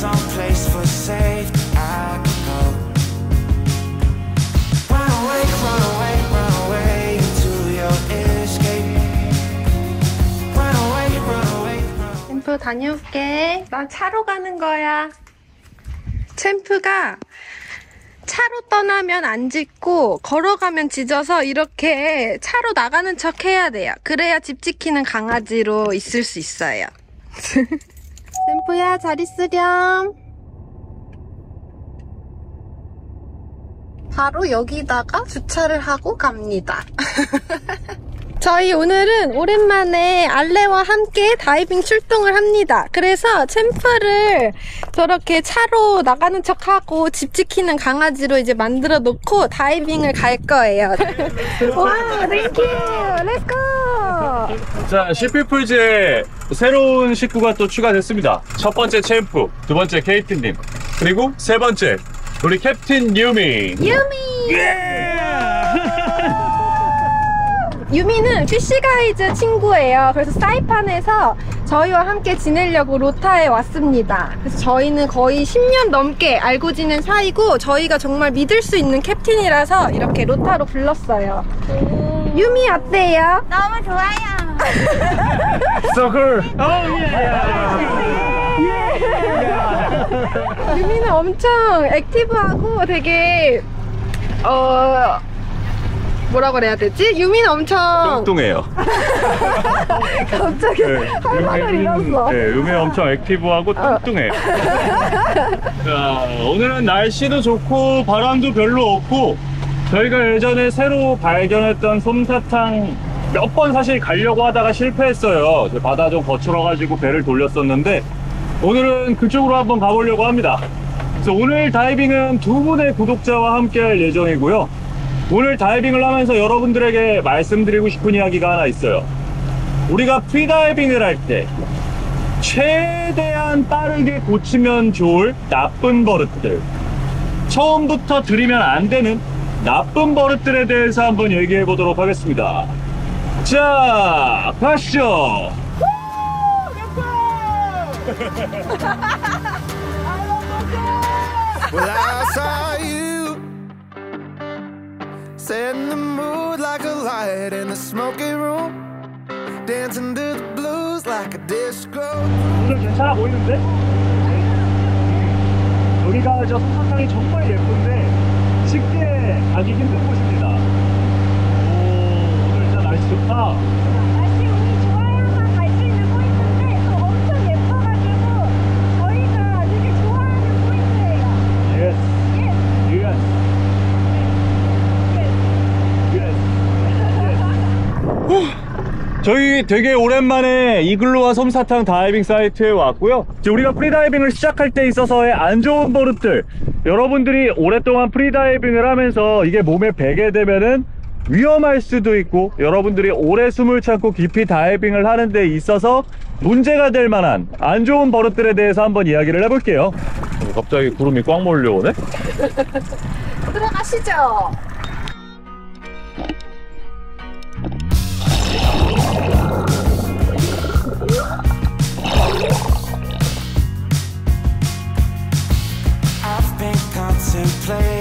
someplace for safe I could go. Run away, run away, run away into your escape. Run away, run away, run away. 챔프 다녀올게. 나 차로 가는 거야. 챔프가 차로 떠나면 안 짖고 걸어가면 짖어서 이렇게 차로 나가는 척 해야 돼요. 그래야 집 지키는 강아지로 있을 수 있어요. 챔프야 잘 있으렴. 바로 여기다가 주차를 하고 갑니다. 저희 오늘은 오랜만에 알레와 함께 다이빙 출동을 합니다. 그래서 챔프를 저렇게 차로 나가는 척하고 집 지키는 강아지로 이제 만들어 놓고 다이빙을 갈 거예요. 와, Thank you! Let's go! 자, 시피플즈에 새로운 식구가 또 추가됐습니다. 첫 번째 챔프, 두 번째 케이트님, 그리고 세 번째 우리 캡틴 유미. 유미! 예! 유미는 피쉬가이즈 친구예요. 그래서 사이판에서 저희와 함께 지내려고 로타에 왔습니다. 그래서 저희는 거의 10년 넘게 알고 지낸 사이고 저희가 정말 믿을 수 있는 캡틴이라서 이렇게 로타로 불렀어요. 유미 어때요? 너무 좋아요. 서클. 유미는 엄청 액티브하고 되게 어 뭐라 그래야 되지? 유미는 엄청 뚱뚱해요. 갑자기 할 말을 잃었어. 네, 유미 엄청 액티브하고 뚱뚱해요. 자, 오늘은 날씨도 좋고 바람도 별로 없고 저희가 예전에 새로 발견했던 솜사탕 몇 번 사실 가려고 하다가 실패했어요. 저 바다 좀 거칠어 가지고 배를 돌렸었는데 오늘은 그쪽으로 한번 가보려고 합니다. 그래서 오늘 다이빙은 두 분의 구독자와 함께 할 예정이고요. 오늘 다이빙을 하면서 여러분들에게 말씀드리고 싶은 이야기가 하나 있어요. 우리가 프리다이빙을 할 때 최대한 빠르게 고치면 좋을 나쁜 버릇들 처음부터 들이면 안 되는 나쁜 버릇들에 대해서 한번 얘기해 보도록 하겠습니다 자 가시죠 Well, I saw you setting the mood like a light in the smoky room, dancing to the blues like a disco. 오늘 괜찮아 보이는데? 여기가 저 솜사탕이 정말 예쁜데 쉽게 가기 힘든 곳입니다. 오 오늘 진짜 날씨 좋다 날씨 운이 좋아야만 갈 수 있는 포인트인데 또 엄청 예뻐가지고 저희가 되게 좋아하는 포인트예요. Yes yeah. Yes 저희 되게 오랜만에 이글루와 솜사탕 다이빙 사이트에 왔고요. 이제 우리가 프리다이빙을 시작할 때 있어서의 안 좋은 버릇들, 여러분들이 오랫동안 프리다이빙을 하면서 이게 몸에 배게 되면은 위험할 수도 있고, 여러분들이 오래 숨을 참고 깊이 다이빙을 하는 데 있어서 문제가 될 만한 안 좋은 버릇들에 대해서 한번 이야기를 해볼게요. 갑자기 구름이 꽉 몰려오네? 들어가시죠. and play.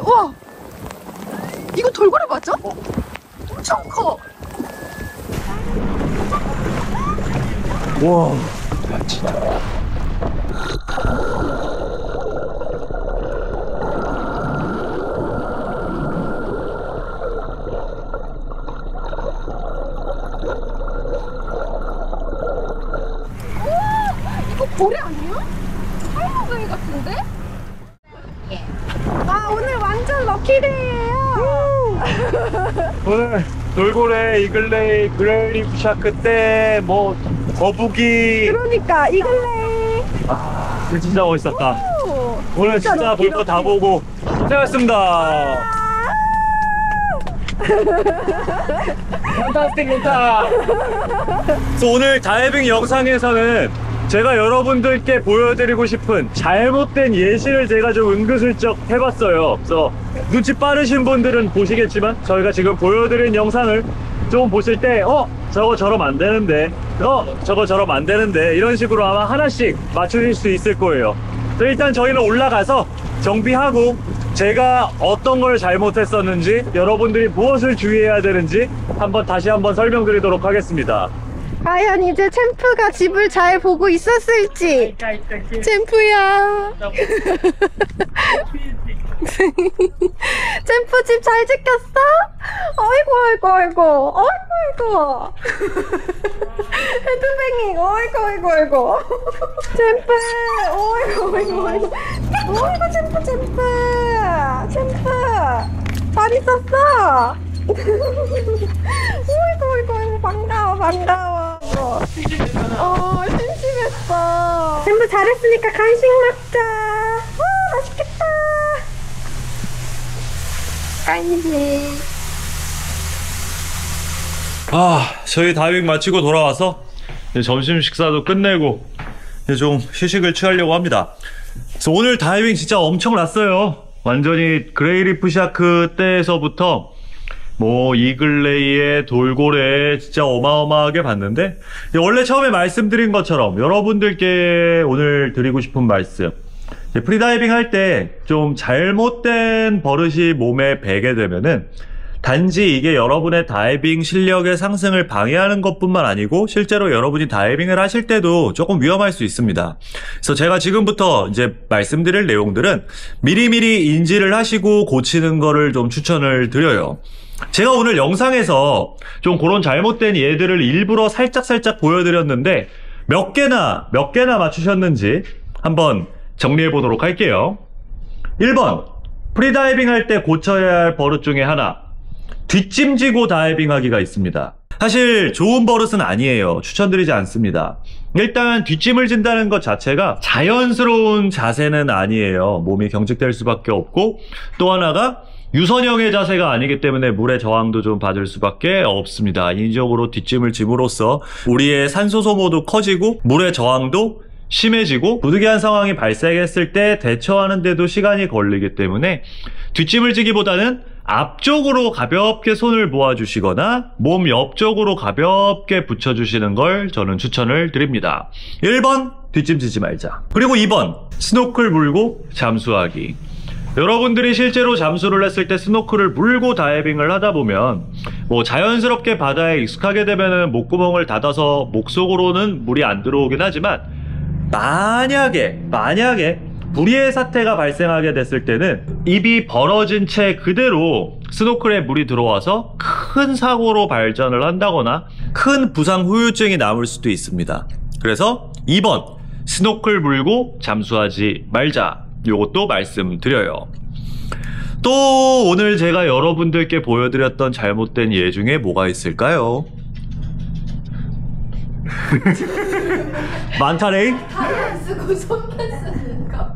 때 우와 이거 돌고래 맞아? 엄청 커 와, 야, 진짜. 이거 고래 아니야? 할머니 같은데? 와 오늘 lucky day예요 오늘 돌고래, eagle ray, grey reef shark 떼, 뭐, 거북이. 그러니까 eagle ray 아, 진짜 멋있었다. 오. 오늘 진짜 볼 거 다 보고 고생하셨습니다. Fantastic manta. 오늘 다이빙 영상에서는 제가 여러분들께 보여드리고 싶은 잘못된 예시를 제가 좀 은근슬쩍 해봤어요. 그래서 눈치 빠르신 분들은 보시겠지만 저희가 지금 보여드린 영상을 좀 보실 때, 어, 저거 저러면 안 되는데, 어, 저거 저러면 안 되는데, 이런 식으로 아마 하나씩 맞추실 수 있을 거예요. 그래서 일단 저희는 올라가서 정비하고 제가 어떤 걸 잘못했었는지 여러분들이 무엇을 주의해야 되는지 한번 다시 한번 설명드리도록 하겠습니다. 과연 이제 챔프가 집을 잘 보고 있었을지 챔프야 챔프 집 잘 지켰어? 어이구 어이구 어이구. 어이구 어이구. 헤드뱅잉 어이구 어이구 어이구. 챔프. 어이구 어이구 어이구. 어이구 챔프 챔프. 챔프. 잘 있었어? 어이구 어이구 어이구. 반가워 반가워. 어 심심했어. 챔프 잘했으니까 간식 먹자. 와 맛있겠다 간식 아, 저희 다이빙 마치고 돌아와서 이제 점심 식사도 끝내고 이제 좀 휴식을 취하려고 합니다. 그래서 오늘 다이빙 진짜 엄청 났어요. 완전히 grey reef shark 떼에서부터 뭐 eagle ray에 돌고래 진짜 어마어마하게 봤는데 원래 처음에 말씀드린 것처럼 여러분들께 오늘 드리고 싶은 말씀 프리다이빙 할 때 좀 잘못된 버릇이 몸에 배게 되면은 단지 이게 여러분의 다이빙 실력의 상승을 방해하는 것뿐만 아니고 실제로 여러분이 다이빙을 하실 때도 조금 위험할 수 있습니다. 그래서 제가 지금부터 이제 말씀드릴 내용들은 미리미리 인지를 하시고 고치는 거를 좀 추천을 드려요. 제가 오늘 영상에서 좀 그런 잘못된 예들을 일부러 살짝살짝 보여드렸는데 몇 개나 몇 개나 맞추셨는지 한번 정리해 보도록 할게요. 1번 프리다이빙 할 때 고쳐야 할 버릇 중에 하나 뒷짐지고 다이빙 하기가 있습니다. 사실 좋은 버릇은 아니에요. 추천드리지 않습니다. 일단 뒷짐을 진다는 것 자체가 자연스러운 자세는 아니에요. 몸이 경직될 수밖에 없고 또 하나가 유선형의 자세가 아니기 때문에 물의 저항도 좀 받을 수밖에 없습니다. 인위적으로 뒷짐을 짐으로써 우리의 산소 소모도 커지고 물의 저항도 심해지고 부득이한 상황이 발생했을 때 대처하는데도 시간이 걸리기 때문에 뒷짐을 지기보다는 앞쪽으로 가볍게 손을 모아주시거나 몸 옆쪽으로 가볍게 붙여주시는 걸 저는 추천을 드립니다. 1번 뒷짐 지지 말자. 그리고 2번 스노클 물고 잠수하기. 여러분들이 실제로 잠수를 했을 때 스노클을 물고 다이빙을 하다 보면 뭐 자연스럽게 바다에 익숙하게 되면은 목구멍을 닫아서 목 속으로는 물이 안 들어오긴 하지만 만약에 만약에 불의의 사태가 발생하게 됐을 때는 입이 벌어진 채 그대로 스노클에 물이 들어와서 큰 사고로 발전을 한다거나 큰 부상 후유증이 남을 수도 있습니다. 그래서 2번 스노클 물고 잠수하지 말자. 요것도 말씀드려요. 또 오늘 제가 여러분들께 보여드렸던 잘못된 예 중에 뭐가 있을까요? 많다네? 쓰고 손만 쓰는 거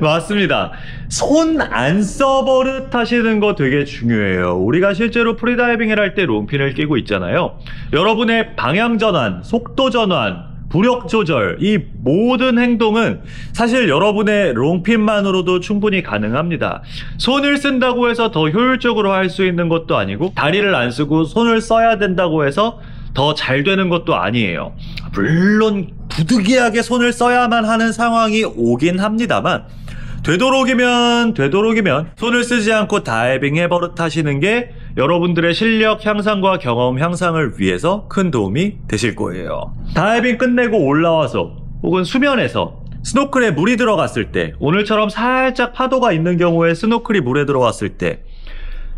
맞습니다. 손 안 써버릇 하시는 거 되게 중요해요. 우리가 실제로 프리다이빙을 할 때 long fin을 끼고 있잖아요. 여러분의 방향 전환, 속도 전환, 부력 조절, 이 모든 행동은 사실 여러분의 롱핀만으로도 충분히 가능합니다. 손을 쓴다고 해서 더 효율적으로 할 수 있는 것도 아니고, 다리를 안 쓰고 손을 써야 된다고 해서 더 잘 되는 것도 아니에요. 물론 부득이하게 손을 써야만 하는 상황이 오긴 합니다만, 되도록이면 되도록이면 손을 쓰지 않고 다이빙 해버릇 하시는 게 여러분들의 실력 향상과 경험 향상을 위해서 큰 도움이 되실 거예요. 다이빙 끝내고 올라와서 혹은 수면에서 스노클에 물이 들어갔을 때 오늘처럼 살짝 파도가 있는 경우에 스노클이 물에 들어왔을 때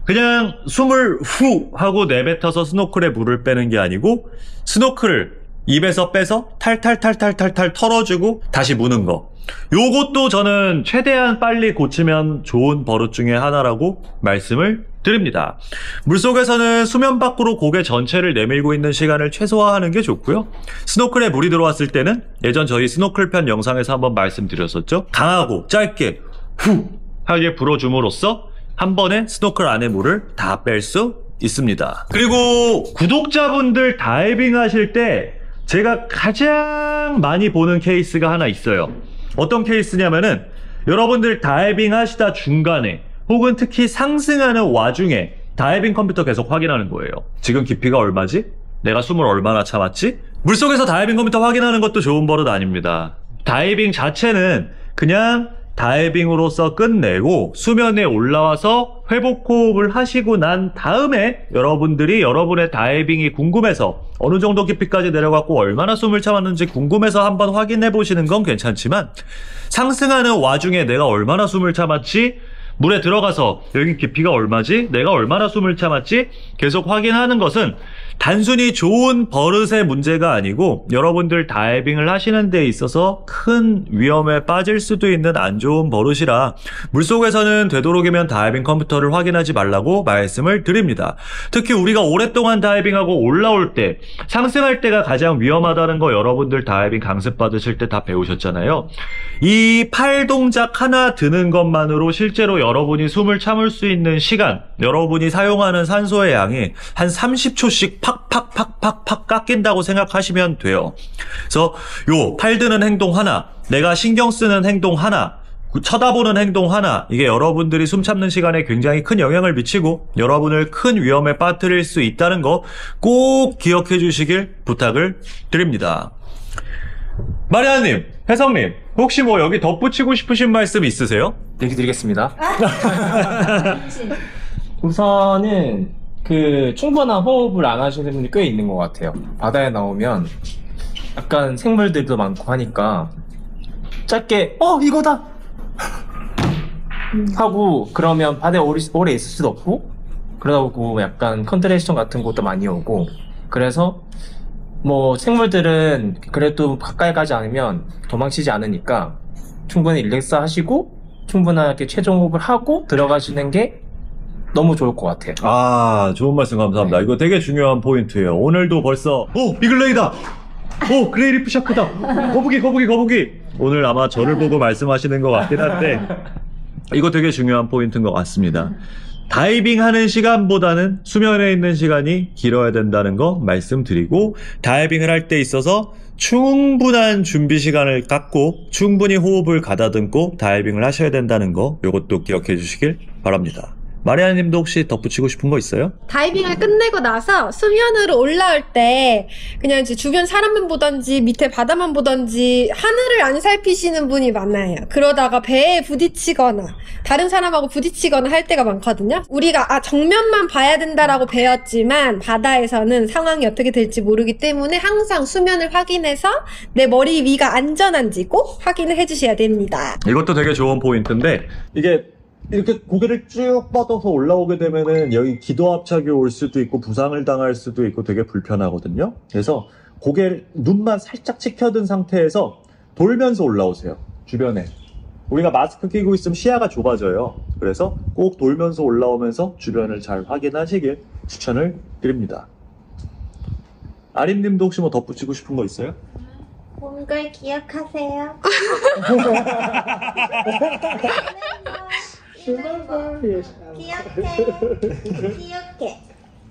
그냥 숨을 후 하고 내뱉어서 스노클에 물을 빼는 게 아니고 스노클을 입에서 빼서 탈탈탈탈탈탈 털어주고 다시 무는 거. 요것도 저는 최대한 빨리 고치면 좋은 버릇 중에 하나라고 말씀을 드립니다. 물속에서는 수면 밖으로 고개 전체를 내밀고 있는 시간을 최소화하는 게 좋고요. 스노클에 물이 들어왔을 때는 예전 저희 스노클 편 영상에서 한번 말씀드렸었죠. 강하고 짧게 후 하게 불어줌으로써 한 번에 스노클 안에 물을 다 뺄 수 있습니다. 그리고 구독자분들 다이빙 하실 때 제가 가장 많이 보는 케이스가 하나 있어요. 어떤 케이스냐면은 여러분들 다이빙 하시다 중간에 혹은 특히 상승하는 와중에 다이빙 컴퓨터 계속 확인하는 거예요. 지금 깊이가 얼마지? 내가 숨을 얼마나 참았지? 물속에서 다이빙 컴퓨터 확인하는 것도 좋은 버릇 아닙니다. 다이빙 자체는 그냥 다이빙으로서 끝내고 수면에 올라와서 회복 호흡을 하시고 난 다음에 여러분들이 여러분의 다이빙이 궁금해서 어느 정도 깊이까지 내려갔고 얼마나 숨을 참았는지 궁금해서 한번 확인해 보시는 건 괜찮지만 상승하는 와중에 내가 얼마나 숨을 참았지 물에 들어가서 여기 깊이가 얼마지? 내가 얼마나 숨을 참았지? 계속 확인하는 것은 단순히 좋은 버릇의 문제가 아니고 여러분들 다이빙을 하시는 데 있어서 큰 위험에 빠질 수도 있는 안 좋은 버릇이라 물속에서는 되도록이면 다이빙 컴퓨터를 확인하지 말라고 말씀을 드립니다. 특히 우리가 오랫동안 다이빙하고 올라올 때 상승할 때가 가장 위험하다는 거 여러분들 다이빙 강습 받으실 때 다 배우셨잖아요. 이 팔 동작 하나 드는 것만으로 실제로 여러분이 숨을 참을 수 있는 시간, 여러분이 사용하는 산소의 양이 한 30초씩 팍팍팍팍팍 깎인다고 생각하시면 돼요. 그래서 요 팔 드는 행동 하나, 내가 신경 쓰는 행동 하나, 그 쳐다보는 행동 하나, 이게 여러분들이 숨 참는 시간에 굉장히 큰 영향을 미치고 여러분을 큰 위험에 빠뜨릴 수 있다는 거 꼭 기억해 주시길 부탁을 드립니다. 마리아님, 혜성님, 혹시 뭐 여기 덧붙이고 싶으신 말씀 있으세요? 얘기 드리겠습니다. 우선은 그 충분한 호흡을 안 하시는 분이 꽤 있는 것 같아요. 바다에 나오면 약간 생물들도 많고 하니까 짧게 어 이거다 하고 그러면 바다에 오래, 오래 있을 수도 없고 그러다 보고 약간 contraction 같은 것도 많이 오고 그래서 뭐 생물들은 그래도 가까이 가지 않으면 도망치지 않으니까 충분히 relax 하시고 충분하게 최종 호흡을 하고 들어가시는 게 너무 좋을 것 같아요. 아, 좋은 말씀 감사합니다. 이거 되게 중요한 포인트예요. 오늘도 벌써, 오, eagle ray다! 오, grey reef shark다! 거북이, 거북이, 거북이! 오늘 아마 저를 보고 말씀하시는 것 같긴 한데, 이거 되게 중요한 포인트인 것 같습니다. 다이빙 하는 시간보다는 수면에 있는 시간이 길어야 된다는 거 말씀드리고, 다이빙을 할 때 있어서 충분한 준비 시간을 갖고, 충분히 호흡을 가다듬고 다이빙을 하셔야 된다는 거, 이것도 기억해 주시길 바랍니다. 마리아 님도 혹시 덧붙이고 싶은 거 있어요? 다이빙을 끝내고 나서 수면으로 올라올 때 그냥 이제 주변 사람만 보던지 밑에 바다만 보던지 하늘을 안 살피시는 분이 많아요. 그러다가 배에 부딪히거나 다른 사람하고 부딪히거나 할 때가 많거든요. 우리가 아 정면만 봐야 된다라고 배웠지만 바다에서는 상황이 어떻게 될지 모르기 때문에 항상 수면을 확인해서 내 머리 위가 안전한지 꼭 확인을 해주셔야 됩니다. 이것도 되게 좋은 포인트인데 이게 이렇게 고개를 쭉 뻗어서 올라오게 되면은 여기 기도 압착이 올 수도 있고 부상을 당할 수도 있고 되게 불편하거든요. 그래서 고개를 눈만 살짝 치켜든 상태에서 돌면서 올라오세요. 주변에. 우리가 마스크 끼고 있으면 시야가 좁아져요. 그래서 꼭 돌면서 올라오면서 주변을 잘 확인하시길 추천을 드립니다. 아림님도 혹시 뭐 덧붙이고 싶은 거 있어요? 본걸 기억하세요. 기억해.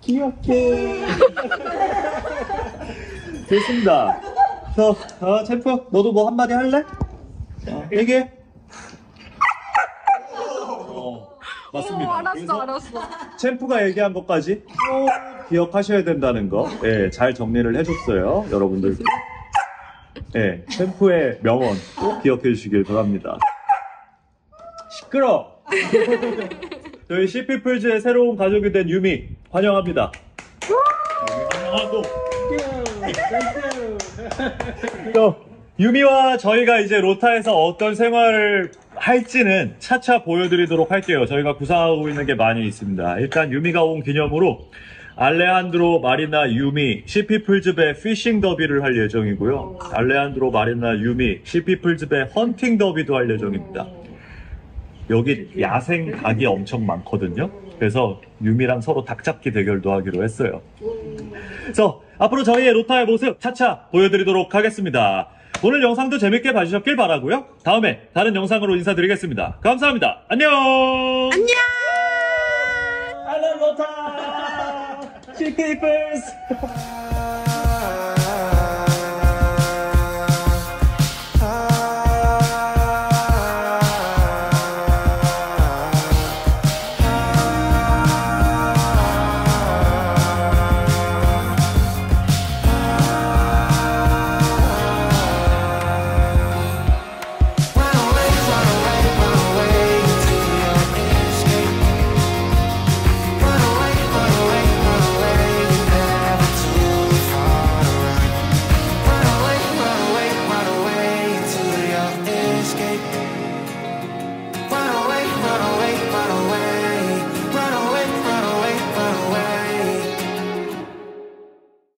기억해. 좋습니다. 저, 어, 챔프, 너도 뭐 한마디 할래? 어, 얘기해. 어, 맞습니다. 어, 알았어, 알았어. 챔프가 얘기한 것까지 꼭 기억하셔야 된다는 거, 예, 잘 정리를 해줬어요. 여러분들. 예, 챔프의 명언 꼭 기억해 주시길 바랍니다. 시끄러! 저희 시피플즈의 새로운 가족이 된 유미, 환영합니다. 환영하고. 또, 유미와 저희가 이제 로타에서 어떤 생활을 할지는 차차 보여드리도록 할게요. 저희가 구상하고 있는 게 많이 있습니다. 일단 유미가 온 기념으로 알레한드로 마리나 유미 시피플즈배 피싱 더비를 할 예정이고요. 알레한드로 마리나 유미 시피플즈배 헌팅 더비도 할 예정입니다. 여기 야생 닭이 엄청 많거든요. 그래서 유미랑 서로 닭 잡기 대결도 하기로 했어요. 그래서 앞으로 저희의 로타의 모습 차차 보여드리도록 하겠습니다. 오늘 영상도 재밌게 봐주셨길 바라고요. 다음에 다른 영상으로 인사드리겠습니다. 감사합니다. 안녕. 안녕! 알라 로타. 시피플스.